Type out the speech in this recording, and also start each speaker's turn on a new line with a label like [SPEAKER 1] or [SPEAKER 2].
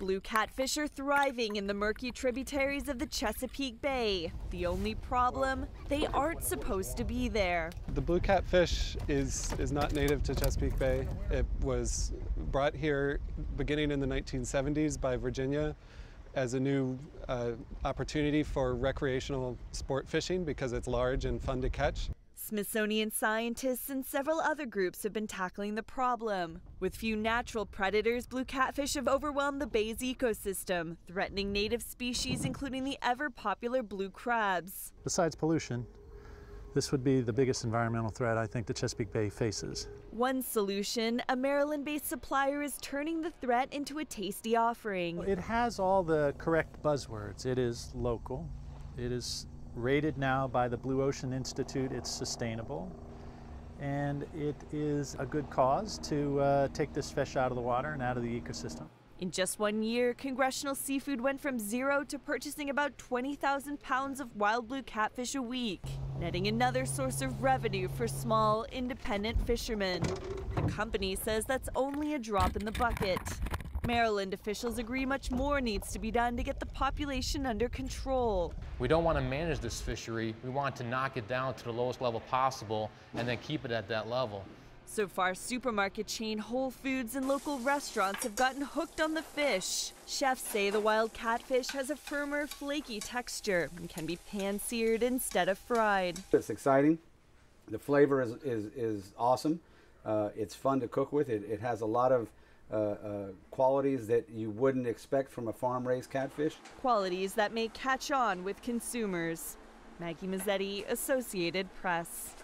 [SPEAKER 1] Blue catfish are thriving in the murky tributaries of the Chesapeake Bay. The only problem, they aren't supposed to be there.
[SPEAKER 2] The blue catfish is, is not native to Chesapeake Bay. It was brought here beginning in the 1970s by Virginia as a new uh, opportunity for recreational sport fishing because it's large and fun to catch.
[SPEAKER 1] Smithsonian scientists and several other groups have been tackling the problem. With few natural predators, blue catfish have overwhelmed the bay's ecosystem, threatening native species including the ever popular blue crabs.
[SPEAKER 3] Besides pollution, this would be the biggest environmental threat I think the Chesapeake Bay faces.
[SPEAKER 1] One solution, a Maryland based supplier is turning the threat into a tasty offering.
[SPEAKER 3] It has all the correct buzzwords. It is local, it is rated now by the Blue Ocean Institute, it's sustainable. And it is a good cause to uh, take this fish out of the water and out of the ecosystem.
[SPEAKER 1] In just one year, Congressional Seafood went from zero to purchasing about 20,000 pounds of wild blue catfish a week, netting another source of revenue for small, independent fishermen. The company says that's only a drop in the bucket. Maryland officials agree much more needs to be done to get the population under control.
[SPEAKER 4] We don't want to manage this fishery. We want to knock it down to the lowest level possible and then keep it at that level.
[SPEAKER 1] So far, supermarket chain Whole Foods and local restaurants have gotten hooked on the fish. Chefs say the wild catfish has a firmer, flaky texture and can be pan seared instead of fried.
[SPEAKER 5] It's exciting. The flavor is, is, is awesome. Uh, it's fun to cook with. It, it has a lot of Uh, uh, qualities that you wouldn't expect from a farm raised catfish.
[SPEAKER 1] Qualities that may catch on with consumers. Maggie Mazzetti, Associated Press.